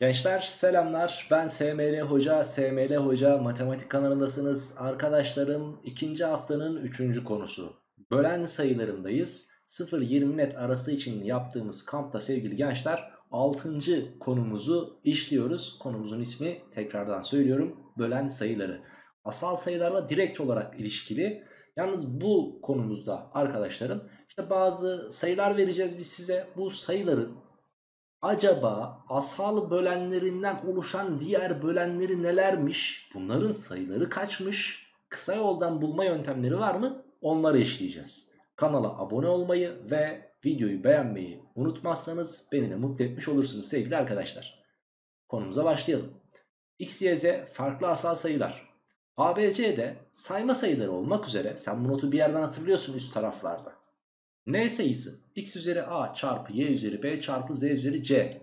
Gençler selamlar. Ben SML Hoca SML Hoca matematik kanalındasınız. Arkadaşlarım ikinci haftanın üçüncü konusu. Bölen sayılarındayız. 0-20 net arası için yaptığımız kampta sevgili gençler 6. konumuzu işliyoruz. Konumuzun ismi tekrardan söylüyorum bölen sayıları. Asal sayılarla direkt olarak ilişkili. Yalnız bu konumuzda arkadaşlarım işte bazı sayılar vereceğiz biz size. Bu sayıların Acaba asal bölenlerinden oluşan diğer bölenleri nelermiş? Bunların sayıları kaçmış? Kısa yoldan bulma yöntemleri var mı? Onları işleyeceğiz. Kanala abone olmayı ve videoyu beğenmeyi unutmazsanız beni de mutlu etmiş olursunuz sevgili arkadaşlar. Konumuza başlayalım. X, Y, Z farklı asal sayılar. A, B, C de sayma sayıları olmak üzere sen bu notu bir yerden hatırlıyorsun üst taraflarda. N sayısı x üzeri a çarpı y üzeri b çarpı z üzeri c.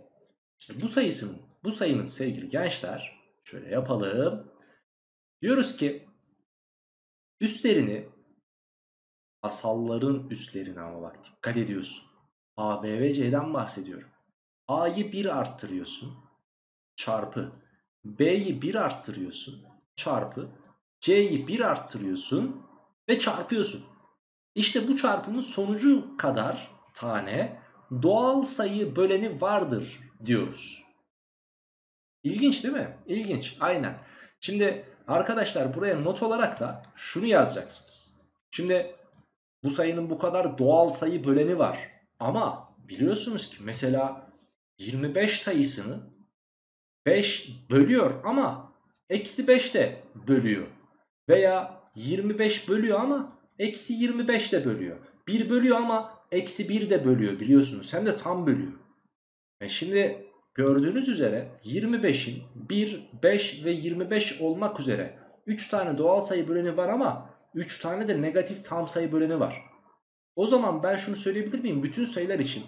İşte bu sayısının bu sayının sevgili gençler şöyle yapalım. Diyoruz ki üstlerini asalların üstlerine ama bak dikkat ediyorsun. A, B ve C'den bahsediyorum. A'yı 1 arttırıyorsun çarpı B'yi 1 arttırıyorsun çarpı C'yi 1 arttırıyorsun ve çarpıyorsun. İşte bu çarpımın sonucu kadar tane doğal sayı böleni vardır diyoruz. İlginç değil mi? İlginç aynen. Şimdi arkadaşlar buraya not olarak da şunu yazacaksınız. Şimdi bu sayının bu kadar doğal sayı böleni var. Ama biliyorsunuz ki mesela 25 sayısını 5 bölüyor ama eksi 5 de bölüyor. Veya 25 bölüyor ama Eksi 25 de bölüyor. 1 bölüyor ama eksi 1 de bölüyor biliyorsunuz. Hem de tam bölüyor. E şimdi gördüğünüz üzere 25'in 1, 5 ve 25 olmak üzere 3 tane doğal sayı böleni var ama 3 tane de negatif tam sayı böleni var. O zaman ben şunu söyleyebilir miyim? Bütün sayılar için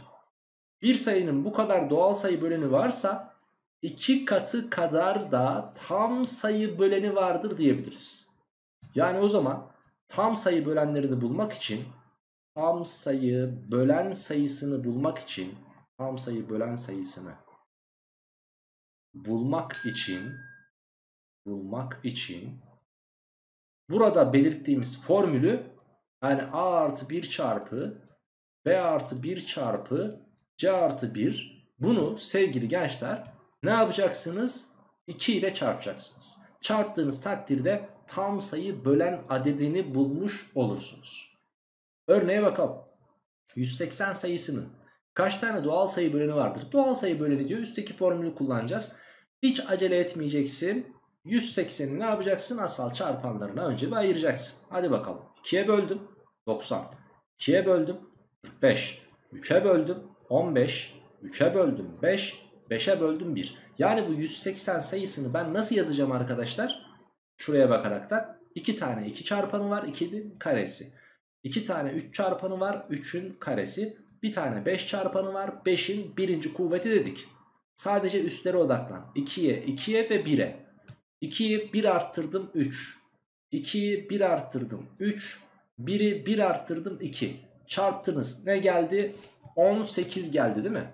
bir sayının bu kadar doğal sayı böleni varsa iki katı kadar da tam sayı böleni vardır diyebiliriz. Yani o zaman tam sayı bölenlerini bulmak için tam sayı bölen sayısını bulmak için tam sayı bölen sayısını bulmak için bulmak için burada belirttiğimiz formülü yani a artı 1 çarpı b artı 1 çarpı c artı 1 bunu sevgili gençler ne yapacaksınız? 2 ile çarpacaksınız. Çarptığınız takdirde tam sayı bölen adedini bulmuş olursunuz. Örneğe bakalım. 180 sayısının kaç tane doğal sayı böleni vardır? Doğal sayı böleni diyor. Üstteki formülü kullanacağız. Hiç acele etmeyeceksin. 180'i ne yapacaksın? Asal çarpanlarına önce bir ayıracaksın. Hadi bakalım. 2'ye böldüm. 90. 2'ye böldüm. 45. 3'e böldüm. 15. 3'e böldüm. 5. 5'e böldüm 1. Yani bu 180 sayısını ben nasıl yazacağım arkadaşlar? Şuraya bakaraktan 2 tane 2 çarpanı var 2'nin karesi. 2 tane 3 çarpanı var 3'ün karesi. Bir tane 5 çarpanı var 5'in birinci kuvveti dedik. Sadece üstlere odaklan. 2'ye 2'ye ve 1'e. 2'yi 1 arttırdım 3. 2'yi 1 arttırdım 3. 1'i 1 arttırdım 2. Çarptınız ne geldi? 18 geldi değil mi?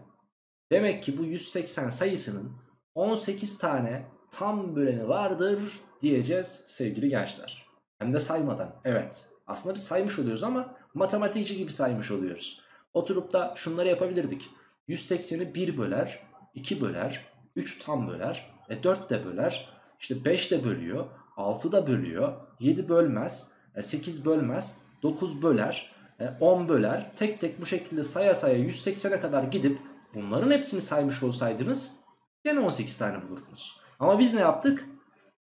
Demek ki bu 180 sayısının 18 tane tam böleni vardır diyeceğiz sevgili gençler. Hem de saymadan. Evet. Aslında biz saymış oluyoruz ama matematikçi gibi saymış oluyoruz. Oturup da şunları yapabilirdik. 180'i 1 böler, 2 böler, 3 tam böler, e 4 de böler, işte 5 de bölüyor, 6 da bölüyor, 7 bölmez, e 8 bölmez, 9 böler, e 10 böler. Tek tek bu şekilde saya saya 180'e kadar gidip bunların hepsini saymış olsaydınız gene 18 tane bulurdunuz. Ama biz ne yaptık?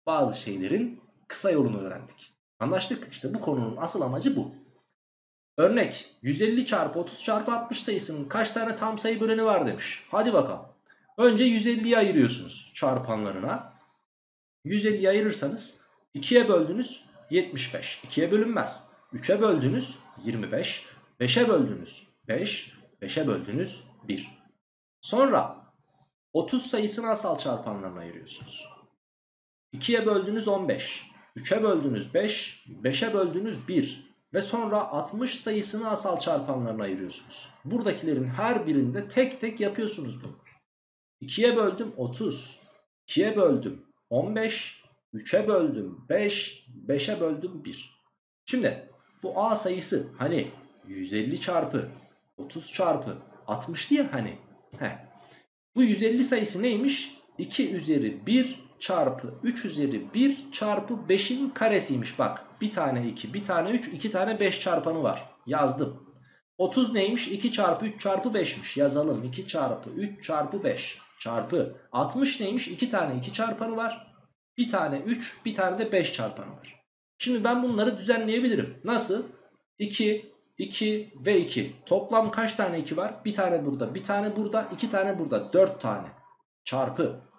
Bazı şeylerin kısa yolunu öğrendik. Anlaştık. İşte bu konunun asıl amacı bu. Örnek 150 çarpı 30 çarpı 60 sayısının kaç tane tam sayı böleni var demiş. Hadi bakalım. Önce 150'yi ayırıyorsunuz çarpanlarına. 150'yi ayırırsanız 2'ye böldünüz 75. 2'ye bölünmez. 3'e böldünüz 25. 5'e böldünüz 5. 5'e böldünüz 1. Sonra 30 sayısını asal çarpanlarına ayırıyorsunuz. 2'ye böldünüz 15. 3'e böldünüz 5. 5'e böldünüz 1. Ve sonra 60 sayısını asal çarpanlarına ayırıyorsunuz. Buradakilerin her birinde tek tek yapıyorsunuz bunu. 2'ye böldüm 30. 2'ye böldüm 15. 3'e böldüm 5. 5'e böldüm 1. Şimdi bu A sayısı hani 150 çarpı 30 çarpı 60 diye hani. Heh. Bu 150 sayısı neymiş? 2 üzeri 1 çarpı 3 üzeri 1 çarpı 5'in karesiymiş. Bak bir tane 2 bir tane 3 iki tane 5 çarpanı var. Yazdım. 30 neymiş? 2 çarpı 3 çarpı 5'miş. Yazalım. 2 çarpı 3 çarpı 5 çarpı 60 neymiş? 2 tane 2 çarpanı var. Bir tane 3 bir tane de 5 çarpanı var. Şimdi ben bunları düzenleyebilirim. Nasıl? 2, 2 ve 2. Toplam kaç tane 2 var? Bir tane burada, bir tane burada, iki tane burada. 4 tane. Çarpı.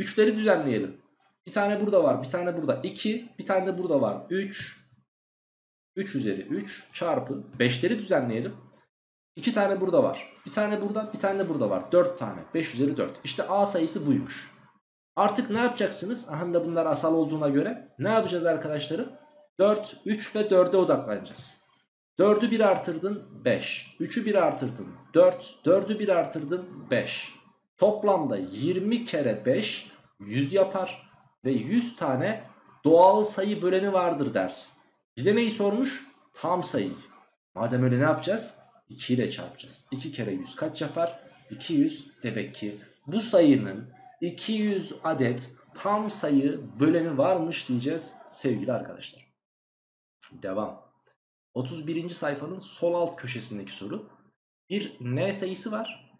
3'leri düzenleyelim. Bir tane burada var, bir tane burada. 2, bir tane de burada var. 3, 3 üzeri 3 çarpı 5'leri düzenleyelim. 2 tane burada var. Bir tane burada, bir tane de burada var. 4 tane. 5 üzeri 4. İşte A sayısı buymuş. Artık ne yapacaksınız? Aha da bunlar asal olduğuna göre ne yapacağız arkadaşlarım? 4, 3 ve 4'e odaklanacağız. 4'ü 1 artırdın 5. 3'ü 1 artırdın 4. 4'ü 1 artırdın 5. Toplamda 20 kere 5 100 yapar. Ve 100 tane doğal sayı böleni vardır dersin. Bize neyi sormuş? Tam sayı. Madem öyle ne yapacağız? 2 ile çarpacağız. 2 kere 100 kaç yapar? 200 demek ki bu sayının 200 adet tam sayı böleni varmış diyeceğiz sevgili arkadaşlar. Devam. 31. sayfanın sol alt köşesindeki soru. Bir n sayısı var.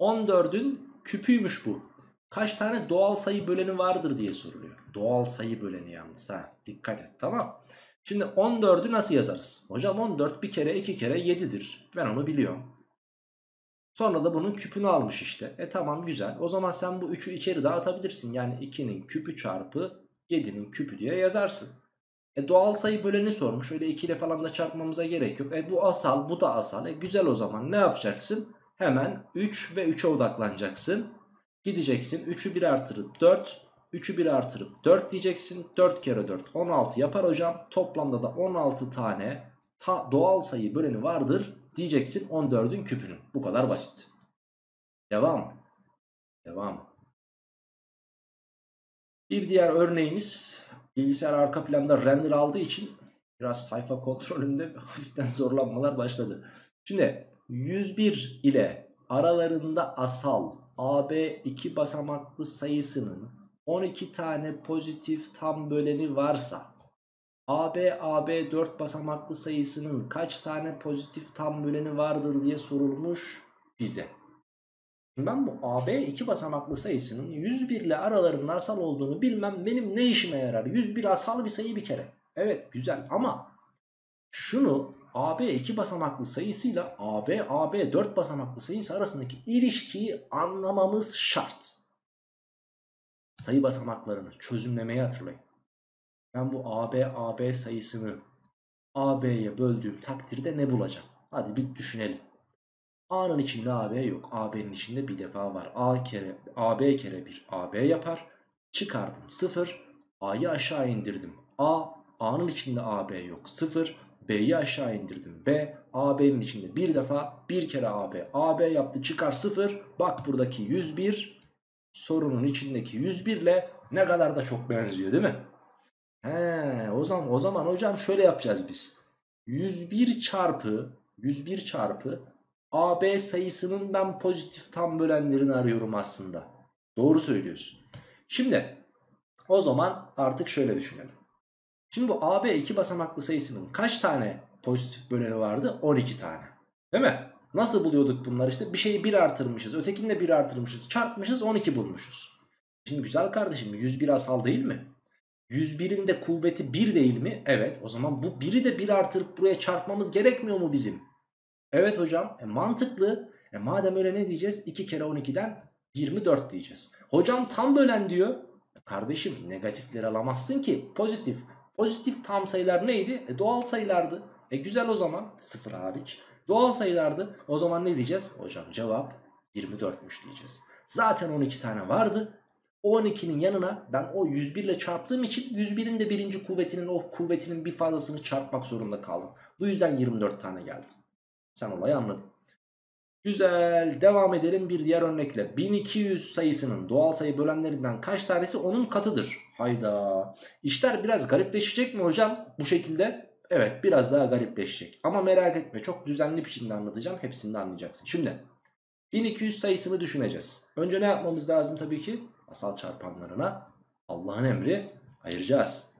14'ün küpüymüş bu. Kaç tane doğal sayı böleni vardır diye soruluyor. Doğal sayı böleni yalnız ha. Dikkat et tamam. Şimdi 14'ü nasıl yazarız? Hocam 14 bir kere 2 kere 7'dir. Ben onu biliyorum. Sonra da bunun küpünü almış işte. E tamam güzel. O zaman sen bu 3'ü içeri dağıtabilirsin. Yani 2'nin küpü çarpı 7'nin küpü diye yazarsın. E doğal sayı böleni sormuş. Öyle 2 ile falan da çarpmamıza gerek yok. E bu asal bu da asal. E güzel o zaman ne yapacaksın? Hemen 3 ve 3'e odaklanacaksın. Gideceksin 3'ü 1 artırıp 4. 3'ü 1 artırıp 4 diyeceksin. 4 kere 4 16 yapar hocam. Toplamda da 16 tane ta doğal sayı böleni vardır diyeceksin 14'ün küpünü. Bu kadar basit. Devam. Devam. Bir diğer örneğimiz bilgisayar arka planda render aldığı için biraz sayfa kontrolünde hafiften zorlanmalar başladı. Şimdi 101 ile aralarında asal AB iki basamaklı sayısının 12 tane pozitif tam böleni varsa AB AB 4 basamaklı sayısının kaç tane pozitif tam böleni vardır diye sorulmuş bize. Ben bu AB iki basamaklı sayısının 101 ile aralarında asal olduğunu bilmem benim ne işime yarar? 101 asal bir sayı bir kere. Evet güzel ama şunu AB iki basamaklı sayısıyla AB AB 4 basamaklı sayısı arasındaki ilişkiyi anlamamız şart. Sayı basamaklarını çözümlemeyi hatırlayın. Ben bu AB AB sayısını AB'ye böldüğüm takdirde ne bulacağım? Hadi bir düşünelim. A'nın içinde AB yok. AB'nin içinde bir defa var. A kere AB kere 1 AB yapar. Çıkardım 0. A'yı aşağı indirdim. A A'nın içinde AB yok. 0. B'yi aşağı indirdim. B AB'nin içinde bir defa bir kere AB. AB yaptı çıkar 0. Bak buradaki 101 sorunun içindeki 101 ile ne kadar da çok benziyor değil mi? He, o zaman o zaman hocam şöyle yapacağız biz. 101 çarpı 101 çarpı AB sayısının ben pozitif tam bölenlerini arıyorum aslında. Doğru söylüyorsun. Şimdi o zaman artık şöyle düşünelim. Şimdi bu AB iki basamaklı sayısının kaç tane pozitif böleni vardı? 12 tane. Değil mi? Nasıl buluyorduk bunları işte? Bir şeyi 1 artırmışız. Ötekini de 1 artırmışız. Çarpmışız 12 bulmuşuz. Şimdi güzel kardeşim 101 asal değil mi? 101'in de kuvveti 1 değil mi? Evet. O zaman bu 1'i de 1 artırıp buraya çarpmamız gerekmiyor mu bizim? Evet hocam. E, mantıklı. E, madem öyle ne diyeceğiz? 2 kere 12'den 24 diyeceğiz. Hocam tam bölen diyor. Kardeşim negatifleri alamazsın ki. Pozitif. Pozitif tam sayılar neydi? E, doğal sayılardı. E güzel o zaman. 0 hariç. Doğal sayılardı. O zaman ne diyeceğiz? Hocam cevap 24'müş diyeceğiz. Zaten 12 tane vardı. O 12'nin yanına ben o 101 ile çarptığım için 101'in de birinci kuvvetinin o kuvvetinin bir fazlasını çarpmak zorunda kaldım. Bu yüzden 24 tane geldi. Sen olayı anladın. Güzel. Devam edelim bir diğer örnekle. 1200 sayısının doğal sayı bölenlerinden kaç tanesi onun katıdır? Hayda. İşler biraz garipleşecek mi hocam bu şekilde? Evet biraz daha garipleşecek. Ama merak etme çok düzenli bir şekilde anlatacağım. Hepsini de anlayacaksın. Şimdi 1200 sayısını düşüneceğiz. Önce ne yapmamız lazım tabii ki? Asal çarpanlarına Allah'ın emri ayıracağız.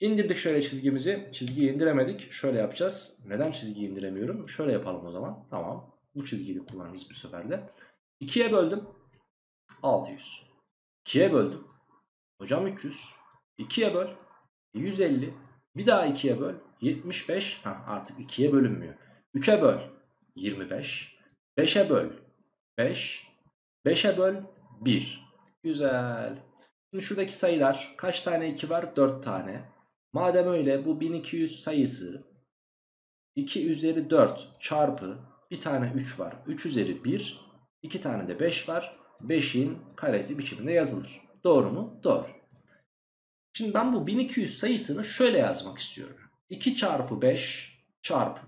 İndirdik şöyle çizgimizi. Çizgiyi indiremedik. Şöyle yapacağız. Neden çizgiyi indiremiyorum? Şöyle yapalım o zaman. Tamam. Bu çizgiyi kullanırız bu sefer de. 2'ye böldüm. 600. 2'ye böldüm. Hocam 300. 2'ye böl. 150. Bir daha 2'ye böl. 75. Ha, artık 2'ye bölünmüyor. 3'e böl. 25. 5'e böl. 5. 5'e böl. 1. Güzel. Şimdi şuradaki sayılar kaç tane 2 var? 4 tane. Madem öyle bu 1200 sayısı 2 üzeri 4 çarpı bir tane 3 var. 3 üzeri 1. 2 tane de 5 var. 5'in karesi biçiminde yazılır. Doğru mu? Doğru. Şimdi ben bu 1200 sayısını şöyle yazmak istiyorum. 2 çarpı 5 çarpı.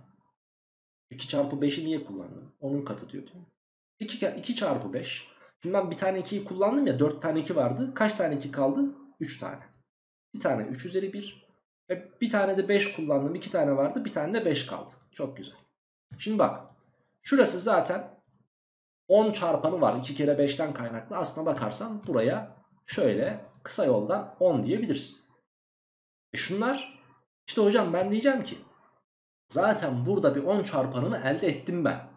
2 çarpı 5'i niye kullandım? Onun katı diyor değil mi? 2, 2 çarpı 5. Şimdi ben bir tane 2'yi kullandım ya 4 tane 2 vardı. Kaç tane 2 kaldı? 3 tane. Bir tane 3 üzeri 1. Ve bir tane de 5 kullandım. 2 tane vardı. Bir tane de 5 kaldı. Çok güzel. Şimdi bak. Şurası zaten 10 çarpanı var. 2 kere 5'ten kaynaklı. Aslına bakarsan buraya şöyle kısa yoldan 10 diyebilirsin. E şunlar işte hocam ben diyeceğim ki zaten burada bir 10 çarpanını elde ettim ben.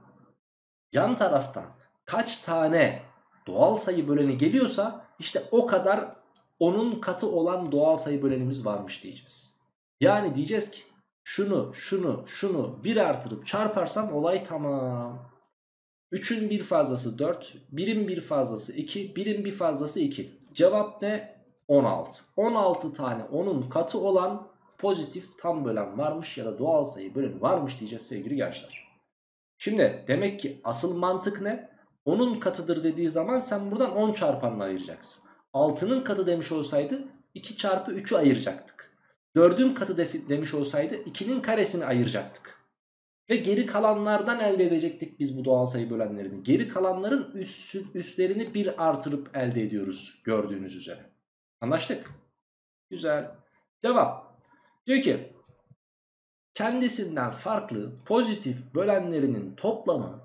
Yan taraftan kaç tane doğal sayı böleni geliyorsa işte o kadar onun katı olan doğal sayı bölenimiz varmış diyeceğiz. Yani diyeceğiz ki şunu şunu şunu bir artırıp çarparsam olay tamam. 3'ün bir fazlası 4, 1'in bir fazlası 2, 1'in bir fazlası 2. Cevap ne? 16. 16 tane onun katı olan pozitif tam bölen varmış ya da doğal sayı böleni varmış diyeceğiz sevgili gençler. Şimdi demek ki asıl mantık ne? Onun katıdır dediği zaman sen buradan 10 çarpanla ayıracaksın. 6'nın katı demiş olsaydı 2 çarpı 3'ü ayıracaktık. 4'ün katı demiş olsaydı 2'nin karesini ayıracaktık. Ve geri kalanlardan elde edecektik biz bu doğal sayı bölenlerini. Geri kalanların üst, üstlerini bir artırıp elde ediyoruz gördüğünüz üzere. Anlaştık. Güzel. Devam. Diyor ki kendisinden farklı pozitif bölenlerinin toplamı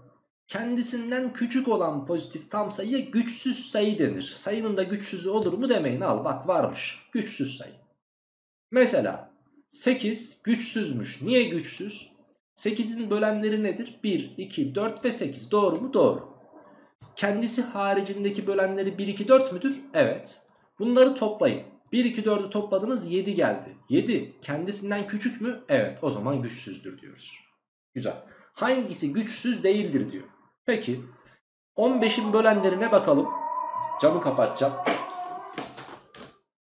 kendisinden küçük olan pozitif tam sayıya güçsüz sayı denir. Sayının da güçsüzü olur mu demeyin al bak varmış güçsüz sayı. Mesela 8 güçsüzmüş. Niye güçsüz? 8'in bölenleri nedir? 1, 2, 4 ve 8 doğru mu? Doğru. Kendisi haricindeki bölenleri 1, 2, 4 müdür? Evet. Bunları toplayın. 1, 2, 4'ü topladınız 7 geldi. 7 kendisinden küçük mü? Evet o zaman güçsüzdür diyoruz. Güzel. Hangisi güçsüz değildir diyor. Peki 15'in bölenlerine bakalım. Camı kapatacağım.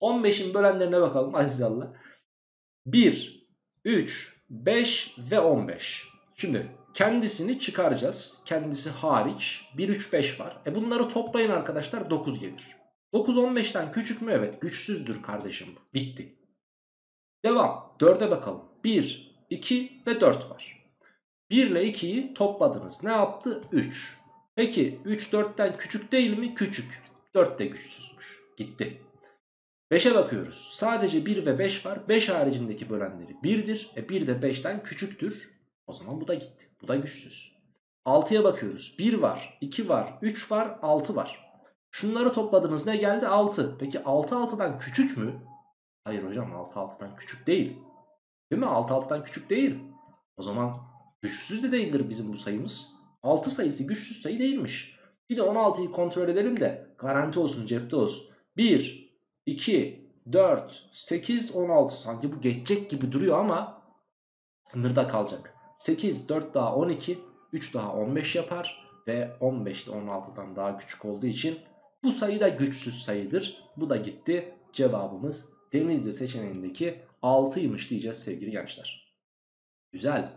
15'in bölenlerine bakalım azizallah. 1, 3, 5 ve 15. Şimdi kendisini çıkaracağız. Kendisi hariç 1, 3, 5 var. E bunları toplayın arkadaşlar 9 gelir. 9 15'ten küçük mü? Evet güçsüzdür kardeşim. Bitti. Devam. 4'e bakalım. 1, 2 ve 4 var. 1 ile 2'yi topladınız. Ne yaptı? 3. Peki 3 4'ten küçük değil mi? Küçük. 4 de güçsüzmüş. Gitti. 5'e bakıyoruz. Sadece 1 ve 5 var. 5 haricindeki bölenleri 1'dir. E 1 de 5'ten küçüktür. O zaman bu da gitti. Bu da güçsüz. 6'ya bakıyoruz. 1 var, 2 var, 3 var, 6 var. Şunları topladınız ne geldi? 6. Peki 6 6'dan küçük mü? Hayır hocam 6 6'dan küçük değil. Değil mi? 6 6'dan küçük değil. O zaman güçsüz de değildir bizim bu sayımız. 6 sayısı güçsüz sayı değilmiş. Bir de 16'yı kontrol edelim de garanti olsun cepte olsun. 1, 2, 4, 8, 16 sanki bu geçecek gibi duruyor ama sınırda kalacak. 8, 4 daha 12, 3 daha 15 yapar ve 15 de 16'dan daha küçük olduğu için bu sayı da güçsüz sayıdır. Bu da gitti. Cevabımız Denizli seçeneğindeki 6'ymış diyeceğiz sevgili gençler. Güzel.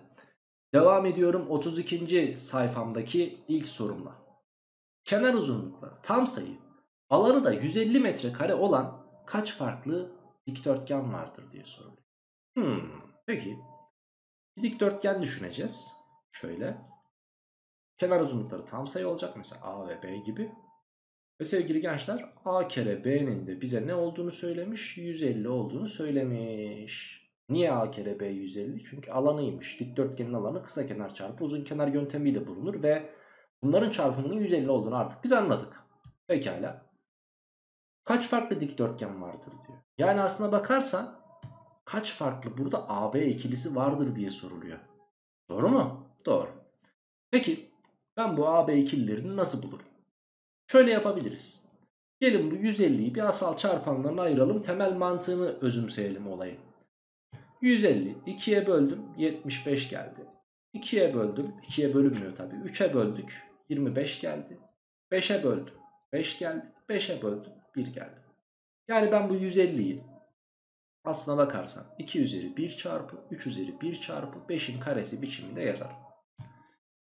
Devam ediyorum 32. sayfamdaki ilk sorumla. Kenar uzunlukları tam sayı alanı da 150 metrekare olan kaç farklı dikdörtgen vardır diye soruluyor. Hmm, peki bir dikdörtgen düşüneceğiz. Şöyle. Kenar uzunlukları tam sayı olacak. Mesela A ve B gibi. Ve sevgili gençler A kere B'nin de bize ne olduğunu söylemiş? 150 olduğunu söylemiş. Niye A kere B 150? Çünkü alanıymış. Dikdörtgenin alanı kısa kenar çarpı uzun kenar yöntemiyle bulunur ve bunların çarpımının 150 olduğunu artık biz anladık. Pekala. Kaç farklı dikdörtgen vardır diyor. Yani aslına bakarsan kaç farklı burada AB ikilisi vardır diye soruluyor. Doğru mu? Doğru. Peki ben bu AB ikililerini nasıl bulurum? Şöyle yapabiliriz. Gelin bu 150'yi bir asal çarpanlarına ayıralım. Temel mantığını özümseyelim olayın. 150 2'ye böldüm 75 geldi. 2'ye böldüm 2'ye bölünmüyor tabi. 3'e böldük 25 geldi. 5'e böldüm 5 geldi. 5'e böldüm 1 geldi. Yani ben bu 150'yi aslına bakarsan 2 üzeri 1 çarpı 3 üzeri 1 çarpı 5'in karesi biçiminde yazarım.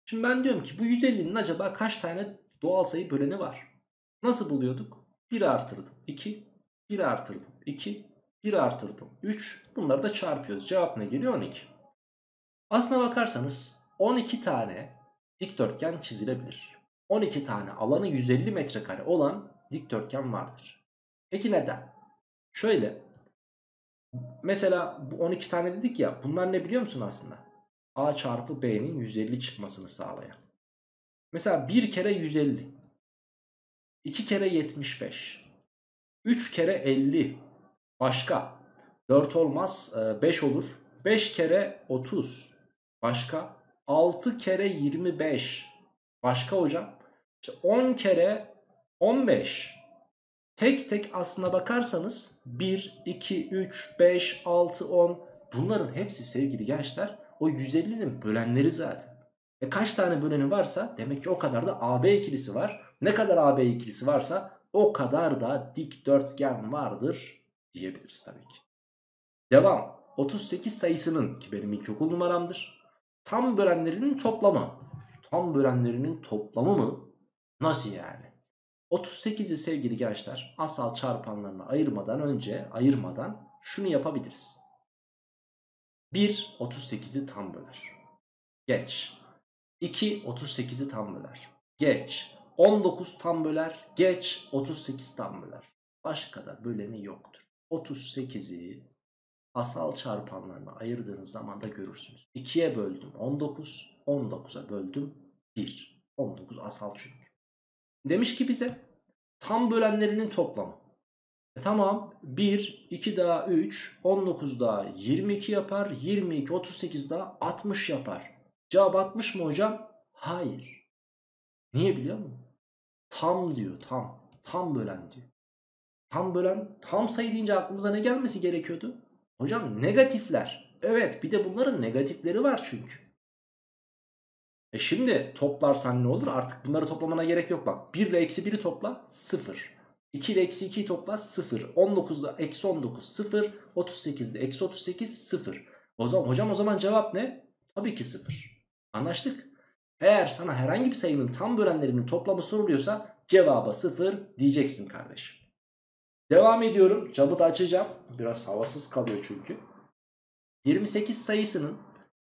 Şimdi ben diyorum ki bu 150'nin acaba kaç tane doğal sayı böleni var? Nasıl buluyorduk? 1 artırdım 2, 1 artırdım 2, 1 artırdım 3. Bunları da çarpıyoruz. Cevap ne geliyor? 12. Aslına bakarsanız 12 tane dikdörtgen çizilebilir. 12 tane alanı 150 metrekare olan dikdörtgen vardır. Peki neden? Şöyle mesela bu 12 tane dedik ya bunlar ne biliyor musun aslında? A çarpı B'nin 150 çıkmasını sağlayan. Mesela 1 kere 150. 2 kere 75. 3 kere 50. Başka. 4 olmaz 5 olur. 5 kere 30. Başka. 6 kere 25. Başka hocam. İşte 10 kere 15. Tek tek aslına bakarsanız 1, 2, 3, 5, 6, 10 bunların hepsi sevgili gençler o 150'nin bölenleri zaten. E kaç tane böleni varsa demek ki o kadar da AB ikilisi var. Ne kadar AB ikilisi varsa o kadar da dikdörtgen vardır diyebiliriz tabii ki. Devam. 38 sayısının ki benim ilkokul numaramdır. Tam bölenlerinin toplamı. Tam bölenlerinin toplamı mı? Nasıl yani? 38'i sevgili gençler asal çarpanlarına ayırmadan önce ayırmadan şunu yapabiliriz. 1 38'i tam böler. Geç. 2 38'i tam böler. Geç. 19 tam böler. Geç. 38 tam böler. Başka da böleni yoktur. 38'i asal çarpanlarına ayırdığınız zaman da görürsünüz. 2'ye böldüm 19, 19'a böldüm 1. 19 asal çünkü. Demiş ki bize tam bölenlerinin toplamı. E tamam 1, 2 daha 3, 19 daha 22 yapar, 22, 38 daha 60 yapar. Cevap 60 mı hocam? Hayır. Niye biliyor musun? Tam diyor tam. Tam bölen diyor. Tam bölen tam sayı deyince aklımıza ne gelmesi gerekiyordu? Hocam negatifler. Evet bir de bunların negatifleri var çünkü. E şimdi toplarsan ne olur? Artık bunları toplamana gerek yok bak. 1 ile eksi 1'i topla 0. 2 ile eksi 2'yi topla 0. 19'da eksi 19 0. 38'de eksi 38 0. O zaman, hocam o zaman cevap ne? Tabii ki 0. Anlaştık. Eğer sana herhangi bir sayının tam bölenlerinin toplamı soruluyorsa cevaba 0 diyeceksin kardeşim. Devam ediyorum. Camı da açacağım. Biraz havasız kalıyor çünkü. 28 sayısının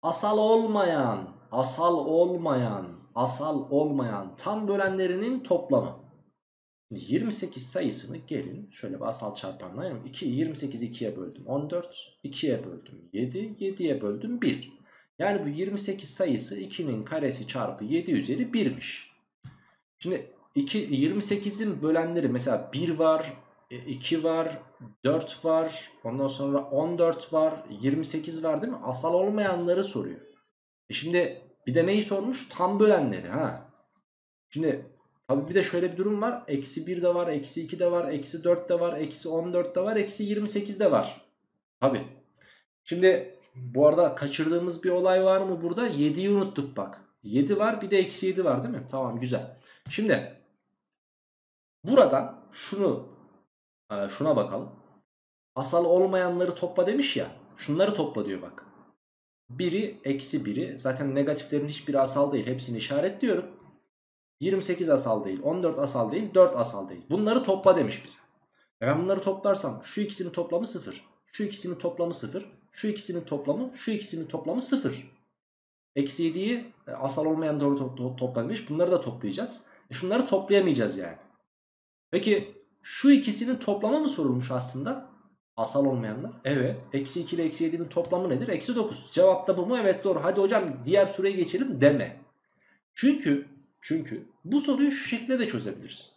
asal olmayan, asal olmayan, asal olmayan tam bölenlerinin toplamı. 28 sayısını gelin şöyle bir asal çarpanlayalım. 2, 28'i 2'ye böldüm 14, 2'ye böldüm 7, 7'ye böldüm 1. Yani bu 28 sayısı 2'nin karesi çarpı 7 üzeri 1'miş. Şimdi 2, 28'in bölenleri mesela 1 var, 2 var, 4 var, ondan sonra 14 var, 28 var değil mi? Asal olmayanları soruyor. E şimdi bir de neyi sormuş? Tam bölenleri ha. Şimdi tabi bir de şöyle bir durum var. Eksi 1 de var, eksi 2 de var, eksi 4 de var, eksi 14 de var, eksi 28 de var. Tabi. Şimdi bu arada kaçırdığımız bir olay var mı burada? 7'yi unuttuk bak. 7 var bir de eksi 7 var değil mi? Tamam güzel. Şimdi buradan şunu e, şuna bakalım. Asal olmayanları topla demiş ya. Şunları topla diyor bak. Biri eksi biri. Zaten negatiflerin hiçbiri asal değil. Hepsini işaretliyorum. 28 asal değil. 14 asal değil. 4 asal değil. Bunları topla demiş bize. E ben bunları toplarsam şu ikisinin toplamı 0. Şu ikisinin toplamı 0. Şu ikisinin toplamı, şu ikisinin toplamı 0. Eksi 7'yi e, asal olmayan doğru to to toplamış. Bunları da toplayacağız. E şunları toplayamayacağız yani. Peki şu ikisinin toplamı mı sorulmuş aslında? Asal olmayanlar. Evet. Eksi 2 ile eksi 7'nin toplamı nedir? Eksi 9. Cevap da bu mu? Evet doğru. Hadi hocam diğer süreye geçelim deme. Çünkü çünkü bu soruyu şu şekilde de çözebilirsin.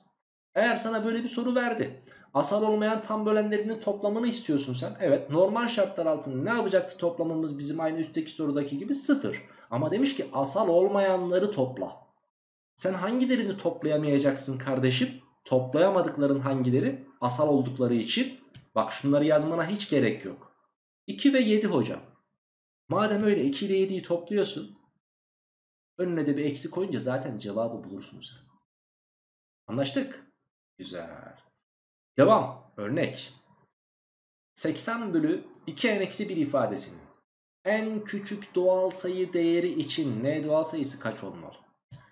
Eğer sana böyle bir soru verdi. Asal olmayan tam bölenlerinin toplamını istiyorsun sen. Evet normal şartlar altında ne yapacaktı toplamımız bizim aynı üstteki sorudaki gibi sıfır. Ama demiş ki asal olmayanları topla. Sen hangilerini toplayamayacaksın kardeşim? Toplayamadıkların hangileri? Asal oldukları için. Bak şunları yazmana hiç gerek yok. 2 ve 7 hocam. Madem öyle 2 ile 7'yi topluyorsun. Önüne de bir eksi koyunca zaten cevabı bulursun sen. Anlaştık? Güzel. Devam. Örnek. 80 bölü 2n-1 ifadesinin en küçük doğal sayı değeri için n doğal sayısı kaç olmalı?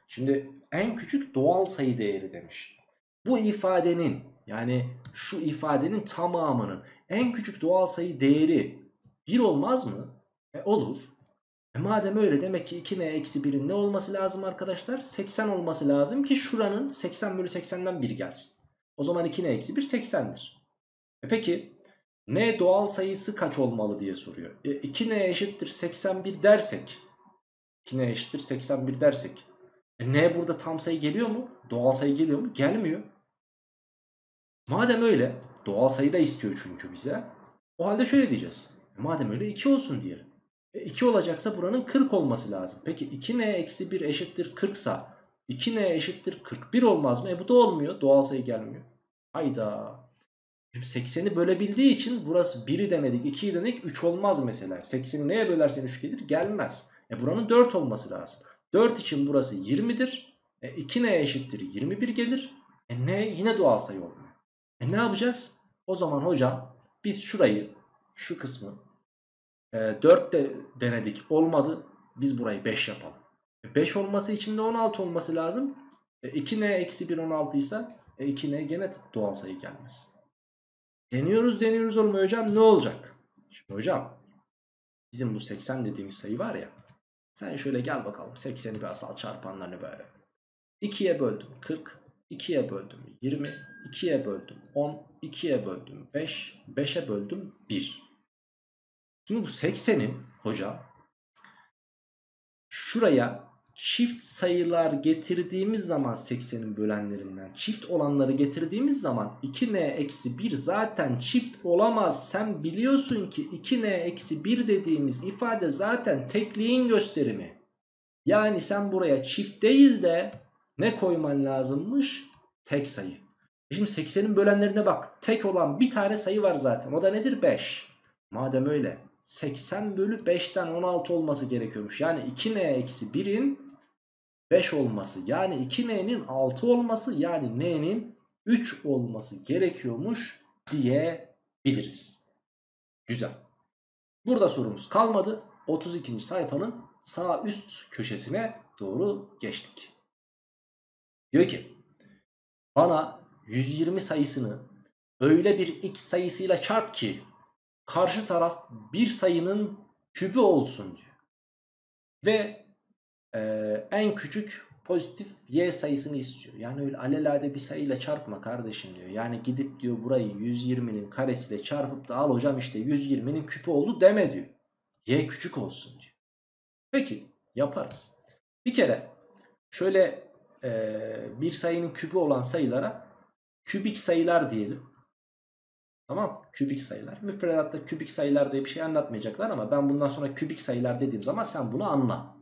Şimdi en küçük doğal sayı değeri demiş. Bu ifadenin yani şu ifadenin tamamının en küçük doğal sayı değeri 1 olmaz mı? E olur. E madem öyle demek ki 2n-1'in ne olması lazım arkadaşlar? 80 olması lazım ki şuranın 80 bölü 80'den 1 gelsin. O zaman 2n-1 80'dir. E peki n doğal sayısı kaç olmalı diye soruyor. E 2n eşittir 81 dersek 2n eşittir 81 dersek e n burada tam sayı geliyor mu? Doğal sayı geliyor mu? Gelmiyor. Madem öyle doğal sayı da istiyor çünkü bize. O halde şöyle diyeceğiz. E madem öyle 2 olsun diyelim. E 2 olacaksa buranın 40 olması lazım. Peki 2n eksi 1 eşittir 40 sa 2n eşittir 41 olmaz mı? E bu da olmuyor. Doğal sayı gelmiyor. Hayda. 80'i bölebildiği için burası 1'i denedik 2'yi denedik 3 olmaz mesela. 80'i neye bölersen 3 gelir? Gelmez. E buranın 4 olması lazım. 4 için burası 20'dir. E 2n eşittir 21 gelir. E n yine doğal sayı olmuyor. E ne yapacağız? O zaman hocam biz şurayı şu kısmı e, 4 de denedik olmadı. Biz burayı 5 yapalım. 5 olması için de 16 olması lazım. E 2n eksi 1 16 ise e 2n gene doğal sayı gelmez. Deniyoruz deniyoruz olmuyor hocam ne olacak? Şimdi hocam bizim bu 80 dediğimiz sayı var ya. Sen şöyle gel bakalım 80'i bir asal çarpanlarını böyle. 2'ye böldüm 40. 2'ye böldüm 20. 2'ye böldüm 10. 2'ye böldüm 5. 5'e böldüm 1. Şimdi bu 80'in hocam şuraya çift sayılar getirdiğimiz zaman 80'in bölenlerinden çift olanları getirdiğimiz zaman 2n eksi 1 zaten çift olamaz. Sen biliyorsun ki 2n eksi 1 dediğimiz ifade zaten tekliğin gösterimi. Yani sen buraya çift değil de ne koyman lazımmış? Tek sayı. E şimdi 80'in bölenlerine bak. Tek olan bir tane sayı var zaten. O da nedir? 5. Madem öyle 80 bölü 5'ten 16 olması gerekiyormuş. Yani 2n eksi 1'in 5 olması yani 2n'nin 6 olması yani n'nin 3 olması gerekiyormuş diyebiliriz. Güzel. Burada sorumuz kalmadı. 32. sayfanın sağ üst köşesine doğru geçtik. Diyor ki bana 120 sayısını öyle bir x sayısıyla çarp ki karşı taraf bir sayının kübü olsun diyor. Ve e, en küçük pozitif y sayısını istiyor. Yani öyle alelade bir sayıyla çarpma kardeşim diyor. Yani gidip diyor burayı 120'nin karesiyle çarpıp da al hocam işte 120'nin küpü oldu deme diyor. Y küçük olsun diyor. Peki yaparız. Bir kere şöyle e, bir sayının küpü olan sayılara kübik sayılar diyelim. Tamam kübik sayılar. Müfredatta kübik sayılar diye bir şey anlatmayacaklar ama ben bundan sonra kübik sayılar dediğim zaman sen bunu anla.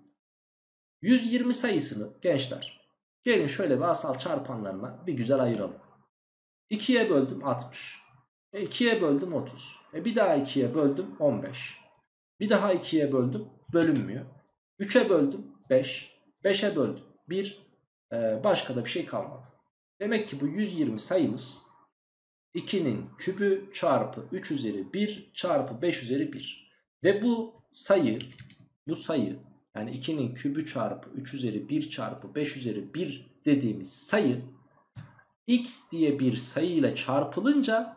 120 sayısını gençler gelin şöyle bir asal çarpanlarına bir güzel ayıralım. 2'ye böldüm 60. E 2'ye böldüm 30. E bir daha 2'ye böldüm 15. Bir daha 2'ye böldüm bölünmüyor. 3'e böldüm 5. 5'e böldüm 1. Ee, başka da bir şey kalmadı. Demek ki bu 120 sayımız 2'nin küpü çarpı 3 üzeri 1 çarpı 5 üzeri 1. Ve bu sayı bu sayı yani 2'nin kübü çarpı 3 üzeri 1 çarpı 5 üzeri 1 dediğimiz sayı x diye bir sayı ile çarpılınca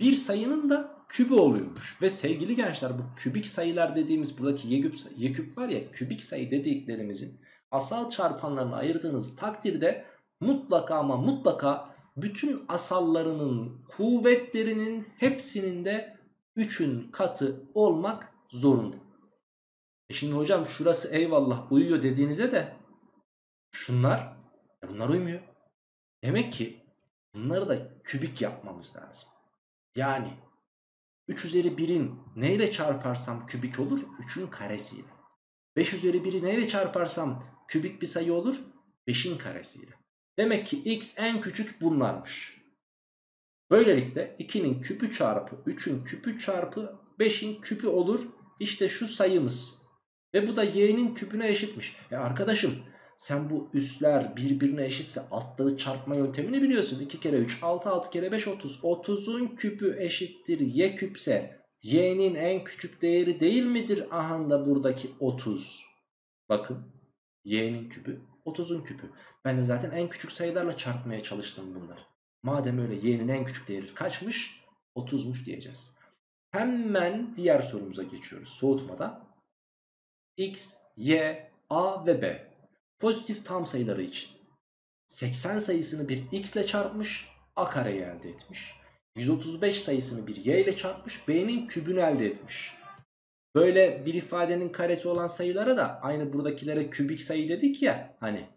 bir sayının da kübü oluyormuş. Ve sevgili gençler bu kübik sayılar dediğimiz buradaki yeküp, yeküp var ya kübik sayı dediklerimizin asal çarpanlarını ayırdığınız takdirde mutlaka ama mutlaka bütün asallarının kuvvetlerinin hepsinin de 3'ün katı olmak zorunda. E şimdi hocam şurası eyvallah uyuyor dediğinize de şunlar e bunlar uymuyor. Demek ki bunları da kübik yapmamız lazım. Yani 3 üzeri 1'in neyle çarparsam kübik olur? 3'ün karesiyle. 5 üzeri 1'i neyle çarparsam kübik bir sayı olur? 5'in karesiyle. Demek ki x en küçük bunlarmış. Böylelikle 2'nin küpü çarpı 3'ün küpü çarpı 5'in küpü olur. İşte şu sayımız. Ve bu da y'nin küpüne eşitmiş. E arkadaşım sen bu üsler birbirine eşitse altları çarpma yöntemini biliyorsun. 2 kere 3 6 6 kere 5 30. 30'un küpü eşittir y küpse y'nin en küçük değeri değil midir? Aha da buradaki 30. Bakın y'nin küpü 30'un küpü. Ben de zaten en küçük sayılarla çarpmaya çalıştım bunları. Madem öyle y'nin en küçük değeri kaçmış? 30'muş diyeceğiz. Hemen diğer sorumuza geçiyoruz soğutmadan. x, y, a ve b. Pozitif tam sayıları için 80 sayısını bir x ile çarpmış, a kareyi elde etmiş. 135 sayısını bir y ile çarpmış, b'nin kübünü elde etmiş. Böyle bir ifadenin karesi olan sayılara da aynı buradakilere kübik sayı dedik ya hani.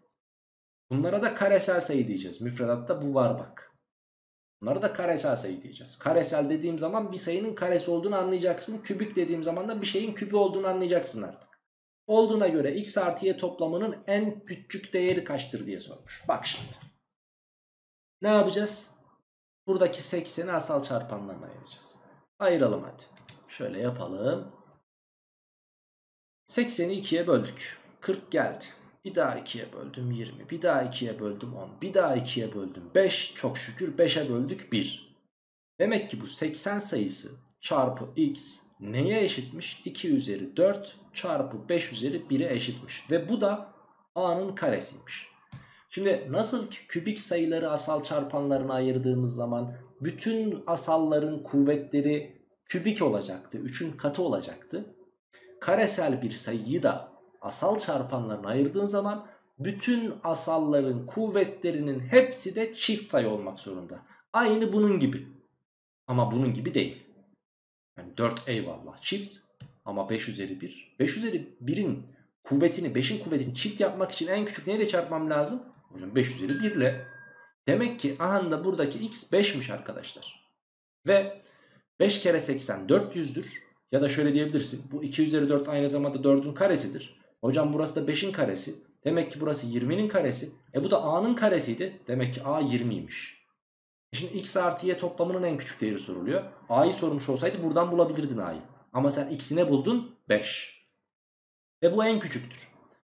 Bunlara da karesel sayı diyeceğiz. Müfredatta bu var bak. Bunlara da karesel sayı diyeceğiz. Karesel dediğim zaman bir sayının karesi olduğunu anlayacaksın. Kübik dediğim zaman da bir şeyin kübü olduğunu anlayacaksın artık. Olduğuna göre x artı y toplamının en küçük değeri kaçtır diye sormuş. Bak şimdi. Ne yapacağız? Buradaki 80'i asal çarpanlarına ayıracağız. Ayıralım hadi. Şöyle yapalım. 80'i 2'ye böldük. 40 geldi. Bir daha 2'ye böldüm 20. Bir daha 2'ye böldüm 10. Bir daha 2'ye böldüm 5. Çok şükür 5'e böldük 1. Demek ki bu 80 sayısı çarpı x neye eşitmiş? 2 üzeri 4 çarpı 5 üzeri 1'e eşitmiş. Ve bu da a'nın karesiymiş. Şimdi nasıl ki kübik sayıları asal çarpanlarına ayırdığımız zaman bütün asalların kuvvetleri kübik olacaktı. 3'ün katı olacaktı. Karesel bir sayıyı da asal çarpanlarına ayırdığın zaman bütün asalların kuvvetlerinin hepsi de çift sayı olmak zorunda. Aynı bunun gibi. Ama bunun gibi değil. Yani 4 eyvallah çift ama 5 üzeri 1. 5 üzeri 1'in kuvvetini 5'in kuvvetini çift yapmak için en küçük neyle çarpmam lazım? Hocam 5 üzeri 1 ile. Demek ki aha da buradaki x 5'miş arkadaşlar. Ve 5 kere 80 400'dür. Ya da şöyle diyebilirsin. Bu 2 üzeri 4 aynı zamanda 4'ün karesidir. Hocam burası da 5'in karesi. Demek ki burası 20'nin karesi. E bu da a'nın karesiydi. Demek ki a 20'ymiş. E şimdi x artı y toplamının en küçük değeri soruluyor. a'yı sormuş olsaydı buradan bulabilirdin a'yı. Ama sen x'i ne buldun? 5. Ve bu en küçüktür.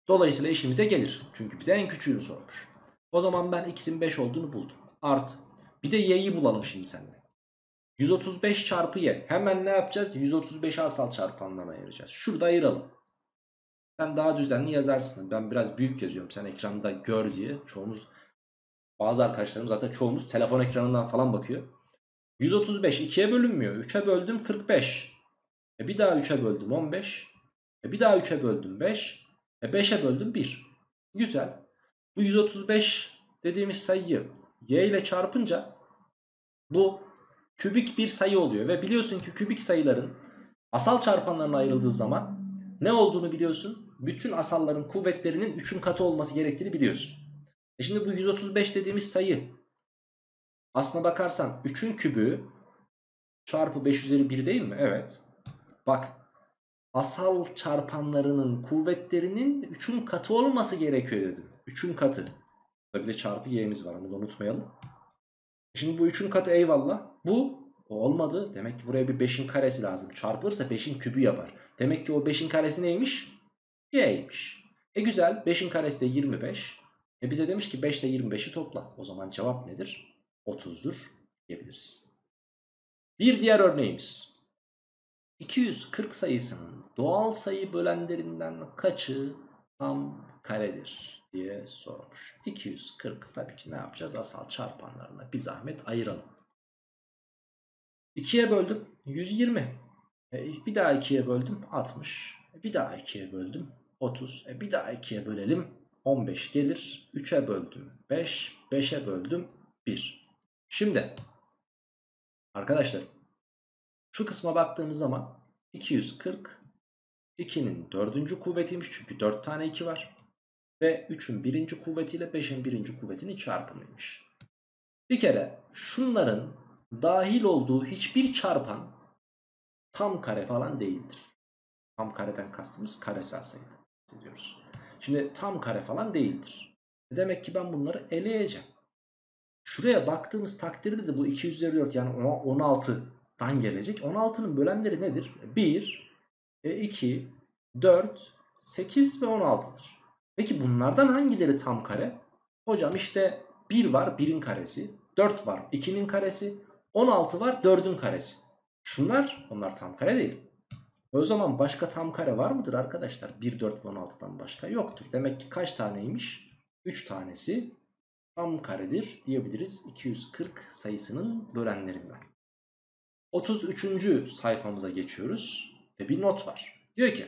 Dolayısıyla işimize gelir. Çünkü bize en küçüğünü sormuş. O zaman ben x'in 5 olduğunu buldum. Art. Bir de y'yi bulalım şimdi seninle. 135 çarpı y. Hemen ne yapacağız? 135'i asal çarpanlarına ayıracağız. Şurada ayıralım. Sen daha düzenli yazarsın. Ben biraz büyük yazıyorum. Sen ekranda gör diye. Çoğumuz bazı arkadaşlarım zaten çoğumuz telefon ekranından falan bakıyor. 135 2'ye bölünmüyor. 3'e böldüm 45. E bir daha 3'e böldüm 15. E bir daha 3'e böldüm 5. E 5'e böldüm 1. Güzel. Bu 135 dediğimiz sayıyı y ile çarpınca bu kübik bir sayı oluyor. Ve biliyorsun ki kübik sayıların asal çarpanlarına ayrıldığı zaman ne olduğunu biliyorsun. Bütün asalların kuvvetlerinin 3'ün katı olması gerektiğini biliyorsun. E şimdi bu 135 dediğimiz sayı aslına bakarsan 3'ün kübü çarpı 5 üzeri 1 değil mi? Evet. Bak asal çarpanlarının kuvvetlerinin 3'ün katı olması gerekiyor dedim. 3'ün katı. Burada bir de çarpı y'miz var onu da unutmayalım. Şimdi bu 3'ün katı eyvallah. Bu olmadı. Demek ki buraya bir 5'in karesi lazım. Çarpılırsa 5'in kübü yapar. Demek ki o 5'in karesi neymiş? Y'ymiş. E güzel 5'in karesi de 25. E bize demiş ki 5 ile 25'i topla. O zaman cevap nedir? 30'dur diyebiliriz. Bir diğer örneğimiz. 240 sayısının doğal sayı bölenlerinden kaçı tam karedir diye sormuş. 240 tabii ki ne yapacağız? Asal çarpanlarına bir zahmet ayıralım. 2'ye böldüm 120. E, bir daha 2'ye böldüm 60. E, bir daha 2'ye böldüm 30. E, bir daha 2'ye bölelim 15 gelir. 3'e böldüm 5. 5'e böldüm 1. Şimdi arkadaşlar şu kısma baktığımız zaman 240 2'nin 4. kuvvetiymiş çünkü 4 tane 2 var. Ve 3'ün 1. kuvvetiyle 5'in 1. kuvvetinin çarpımıymış. Bir kere şunların dahil olduğu hiçbir çarpan tam kare falan değildir. Tam kareden kastımız karesel sayıda diyoruz. Şimdi tam kare falan değildir. Demek ki ben bunları eleyeceğim. Şuraya baktığımız takdirde de bu 2 üzeri 4 yani 16'dan gelecek. 16'nın bölenleri nedir? 1, 2, 4, 8 ve 16'dır. Peki bunlardan hangileri tam kare? Hocam işte 1 var 1'in karesi, 4 var 2'nin karesi, 16 var 4'ün karesi. Şunlar onlar tam kare değil. O zaman başka tam kare var mıdır arkadaşlar? 1, 4 ve 16'dan başka yoktur. Demek ki kaç taneymiş? 3 tanesi tam karedir diyebiliriz 240 sayısının bölenlerinden. 33. sayfamıza geçiyoruz ve bir not var. Diyor ki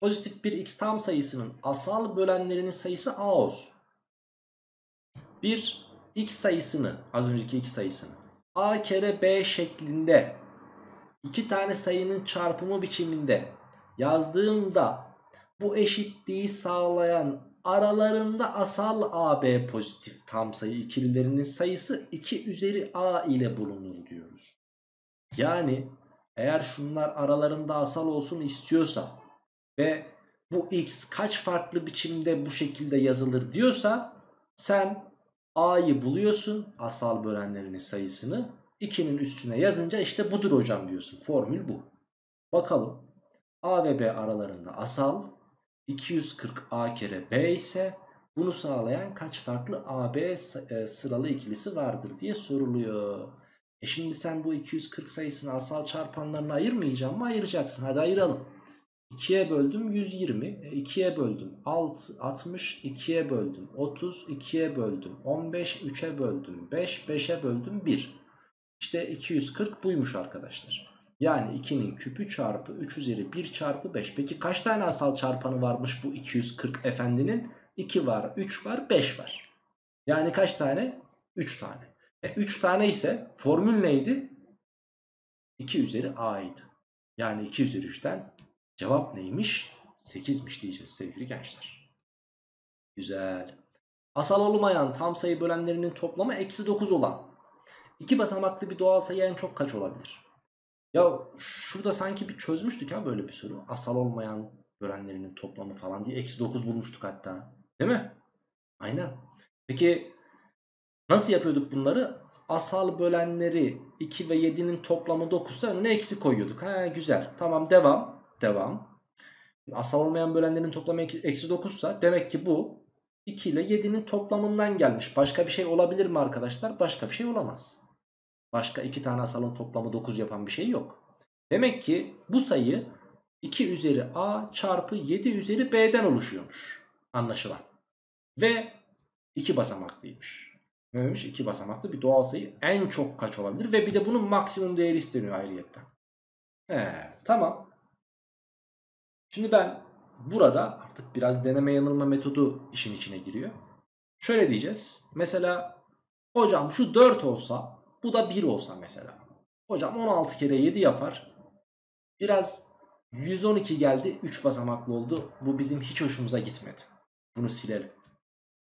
pozitif bir x tam sayısının asal bölenlerinin sayısı a olsun. Bir x sayısını az önceki x sayısını a kere b şeklinde iki tane sayının çarpımı biçiminde yazdığımda bu eşitliği sağlayan aralarında asal AB pozitif tam sayı ikililerinin sayısı 2 üzeri A ile bulunur diyoruz. Yani eğer şunlar aralarında asal olsun istiyorsa ve bu x kaç farklı biçimde bu şekilde yazılır diyorsa sen a'yı buluyorsun asal bölenlerinin sayısını 2'nin üstüne yazınca işte budur hocam diyorsun formül bu. Bakalım a ve b aralarında asal 240 a kere b ise bunu sağlayan kaç farklı AB e, sıralı ikilisi vardır diye soruluyor. E şimdi sen bu 240 sayısını asal çarpanlarına ayırmayacağım mı? Ayıracaksın. Hadi ayıralım. 2'ye böldüm 120. 2'ye böldüm 6, 60. 2'ye böldüm 30. 2'ye böldüm 15. 3'e böldüm 5. 5'e böldüm 1. İşte 240 buymuş arkadaşlar. Yani 2'nin küpü çarpı 3 üzeri 1 çarpı 5. Peki kaç tane asal çarpanı varmış bu 240 efendinin? 2 var, 3 var, 5 var. Yani kaç tane? 3 tane. E 3 tane ise formül neydi? 2 üzeri a'ydı. Yani 2 üzeri 3'ten cevap neymiş? 8'miş diyeceğiz sevgili gençler. Güzel. Asal olmayan tam sayı bölenlerinin toplamı eksi 9 olan. iki basamaklı bir doğal sayı en çok kaç olabilir? Ya şurada sanki bir çözmüştük ha böyle bir soru. Asal olmayan bölenlerinin toplamı falan diye. Eksi 9 bulmuştuk hatta. Değil mi? Aynen. Peki Nasıl yapıyorduk bunları? Asal bölenleri 2 ve 7'nin toplamı 9 önüne eksi koyuyorduk. Ha güzel. Tamam devam. Devam. Asal olmayan bölenlerin toplamı eksi 9 ise demek ki bu 2 ile 7'nin toplamından gelmiş. Başka bir şey olabilir mi arkadaşlar? Başka bir şey olamaz. Başka iki tane asalın toplamı 9 yapan bir şey yok. Demek ki bu sayı 2 üzeri a çarpı 7 üzeri b'den oluşuyormuş. Anlaşılan. Ve 2 basamaklıymış. Neymiş? 2 basamaklı bir doğal sayı en çok kaç olabilir? Ve bir de bunun maksimum değeri isteniyor ayrıyetten. He, tamam. Şimdi ben burada artık biraz deneme yanılma metodu işin içine giriyor. Şöyle diyeceğiz. Mesela hocam şu 4 olsa bu da 1 olsa mesela. Hocam 16 kere 7 yapar. Biraz 112 geldi 3 basamaklı oldu. Bu bizim hiç hoşumuza gitmedi. Bunu silelim.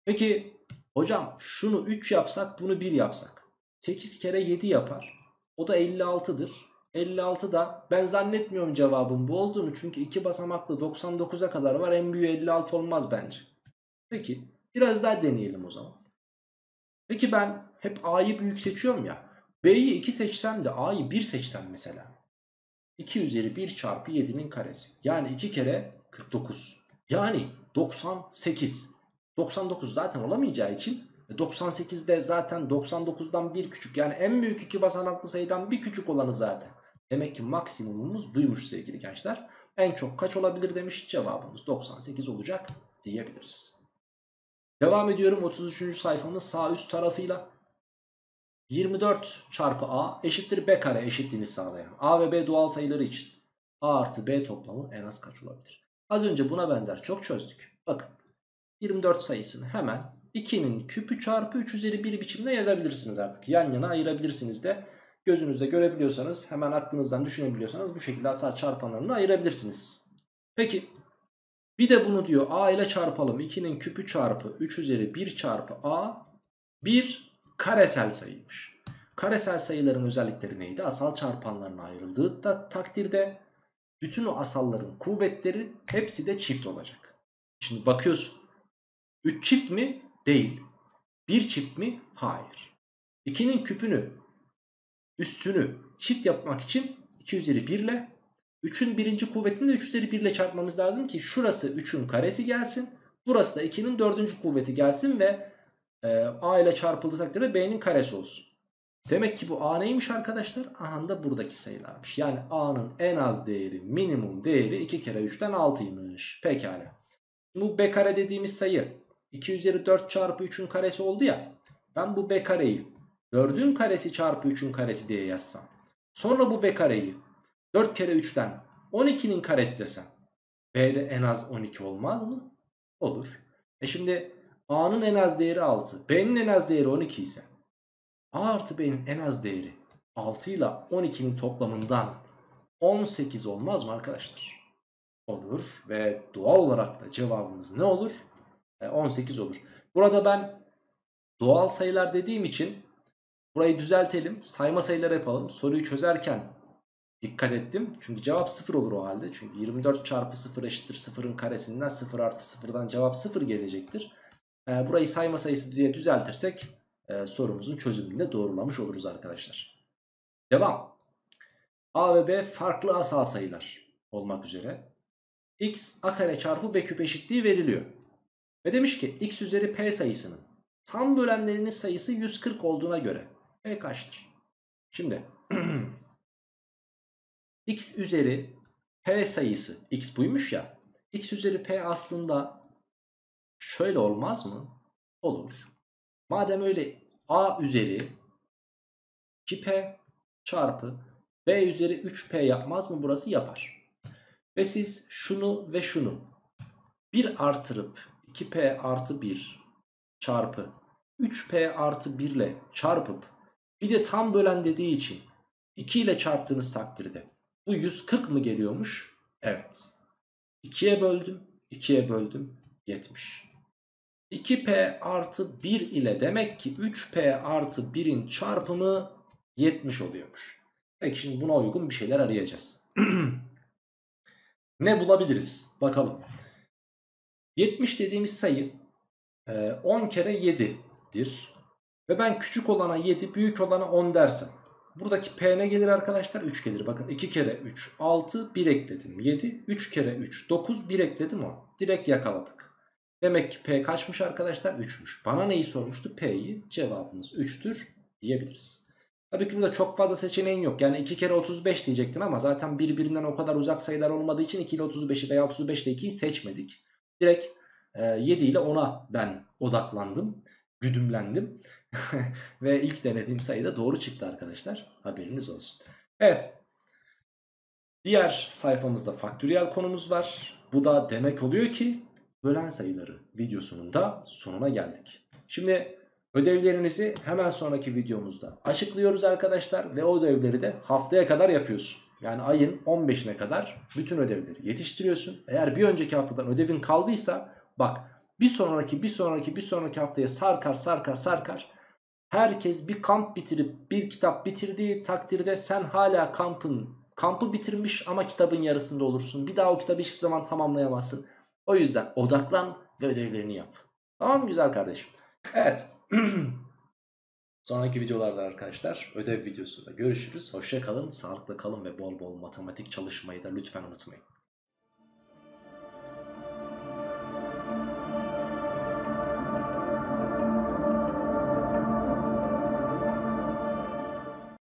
Peki Hocam şunu 3 yapsak bunu 1 yapsak. 8 kere 7 yapar. O da 56'dır. 56 da ben zannetmiyorum cevabın bu olduğunu. Çünkü 2 basamaklı 99'a kadar var. En büyüğü 56 olmaz bence. Peki biraz daha deneyelim o zaman. Peki ben hep A'yı büyük seçiyorum ya. B'yi 2 seçsem de A'yı 1 seçsem mesela. 2 üzeri 1 çarpı 7'nin karesi. Yani 2 kere 49. Yani 98. 99 zaten olamayacağı için 98'de e, zaten 99'dan bir küçük yani en büyük iki basamaklı sayıdan bir küçük olanı zaten. Demek ki maksimumumuz buymuş sevgili gençler. En çok kaç olabilir demiş cevabımız 98 olacak diyebiliriz. Devam ediyorum 33. sayfanın sağ üst tarafıyla. 24 çarpı a eşittir b kare eşitliğini sağlayan a ve b doğal sayıları için a artı b toplamı en az kaç olabilir? Az önce buna benzer çok çözdük. Bakın 24 sayısını hemen 2'nin küpü çarpı 3 üzeri 1 biçimde yazabilirsiniz artık. Yan yana ayırabilirsiniz de gözünüzde görebiliyorsanız hemen aklınızdan düşünebiliyorsanız bu şekilde asal çarpanlarını ayırabilirsiniz. Peki bir de bunu diyor a ile çarpalım. 2'nin küpü çarpı 3 üzeri 1 çarpı a bir karesel sayıymış. Karesel sayıların özellikleri neydi? Asal çarpanlarına ayrıldığı da takdirde bütün o asalların kuvvetleri hepsi de çift olacak. Şimdi bakıyorsun. 3 çift mi? Değil. 1 çift mi? Hayır. 2'nin küpünü üssünü çift yapmak için 2 üzeri 1 ile 3'ün birinci kuvvetini de 3 üzeri 1 ile çarpmamız lazım ki şurası 3'ün karesi gelsin. Burası da 2'nin dördüncü kuvveti gelsin ve e, a ile çarpıldığı takdirde b'nin karesi olsun. Demek ki bu a neymiş arkadaşlar? Aha da buradaki sayılarmış. Yani a'nın en az değeri minimum değeri 2 kere 3'ten 6'ymış. Pekala. Bu b kare dediğimiz sayı 2 üzeri 4 çarpı 3'ün karesi oldu ya. Ben bu b kareyi 4'ün karesi çarpı 3'ün karesi diye yazsam. Sonra bu b kareyi 4 kere 3'ten 12'nin karesi desem. B'de en az 12 olmaz mı? Olur. E şimdi A'nın en az değeri 6. B'nin en az değeri 12 ise A artı B'nin en az değeri 6 ile 12'nin toplamından 18 olmaz mı arkadaşlar? Olur ve doğal olarak da cevabımız ne olur? E 18 olur. Burada ben doğal sayılar dediğim için burayı düzeltelim. Sayma sayıları yapalım. Soruyu çözerken dikkat ettim. Çünkü cevap 0 olur o halde. Çünkü 24 çarpı 0 eşittir 0'ın karesinden 0 artı 0'dan cevap 0 gelecektir. E, burayı sayma sayısı diye düzeltirsek e, sorumuzun çözümünü de doğrulamış oluruz arkadaşlar. Devam. A ve B farklı asal sayılar olmak üzere. X a kare çarpı b küp eşitliği veriliyor. Ve demiş ki x üzeri p sayısının tam bölenlerinin sayısı 140 olduğuna göre p kaçtır? Şimdi x üzeri p sayısı x buymuş ya. x üzeri p aslında şöyle olmaz mı? Olur. Madem öyle a üzeri 2p çarpı b üzeri 3p yapmaz mı? Burası yapar. Ve siz şunu ve şunu 1 artırıp 2p artı 1 çarpı 3p artı 1 ile çarpıp bir de tam bölen dediği için 2 ile çarptığınız takdirde bu 140 mı geliyormuş? Evet. 2'ye böldüm. 2'ye böldüm. 70. 2p artı 1 ile demek ki 3p artı 1'in çarpımı 70 oluyormuş. Peki şimdi buna uygun bir şeyler arayacağız. ne bulabiliriz? Bakalım. 70 dediğimiz sayı 10 kere 7'dir. Ve ben küçük olana 7 büyük olana 10 dersem Buradaki P ne gelir arkadaşlar? 3 gelir. Bakın 2 kere 3 6 1 ekledim 7 3 kere 3 9 1 ekledim 10. Direkt yakaladık. Demek ki P kaçmış arkadaşlar? 3'müş. Bana neyi sormuştu? P'yi. Cevabımız 3'tür diyebiliriz. Tabii ki burada çok fazla seçeneğin yok. Yani 2 kere 35 diyecektin ama zaten birbirinden o kadar uzak sayılar olmadığı için 2 ile 35'i veya 35 ile 2'yi seçmedik. Direkt 7 ile 10'a ben odaklandım. Güdümlendim. Ve ilk denediğim sayıda doğru çıktı arkadaşlar. Haberiniz olsun. Evet. Diğer sayfamızda faktöriyel konumuz var. Bu da demek oluyor ki bölen sayıları videosunun da sonuna geldik. Şimdi ödevlerinizi hemen sonraki videomuzda açıklıyoruz arkadaşlar. Ve o ödevleri de haftaya kadar yapıyorsun. Yani ayın 15'ine kadar bütün ödevleri yetiştiriyorsun. Eğer bir önceki haftadan ödevin kaldıysa bak bir sonraki bir sonraki bir sonraki haftaya sarkar sarkar sarkar Herkes bir kamp bitirip bir kitap bitirdiği takdirde sen hala kampın kampı bitirmiş ama kitabın yarısında olursun. Bir daha o kitabı hiçbir zaman tamamlayamazsın. O yüzden odaklan ve ödevlerini yap. Tamam mı güzel kardeşim? Evet. Sonraki videolarda arkadaşlar ödev videosunda görüşürüz. Hoşça kalın, sağlıklı kalın ve bol bol matematik çalışmayı da lütfen unutmayın.